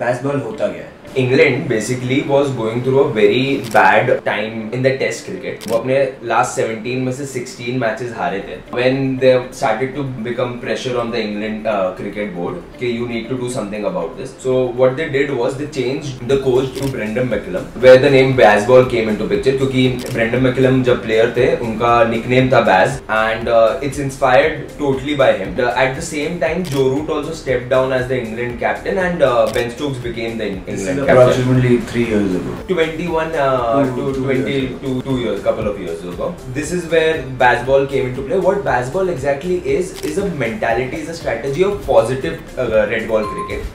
Bazball होता गया। England basically was going through a very bad time in the test cricket वो अपने last 17 में से 16 मैचेस हारे थे। When they started to become pressure on the England cricket board कि you need to do something about this so what they did was they change the coach to Brendon McCullum where the name Bazball came into picture क्योंकि Brendon McCullum जब player थे, उनका nickname था Baz and it's inspired totally by him at the same time Joe Root also step down as the England captain and Ben Stokes became the England captain. approximately three years ago. 21 uh, two, to 22, two, two years, couple of years ago. This is where baseball came into play. What baseball exactly is, is a mentality, is a strategy of positive uh, red ball cricket.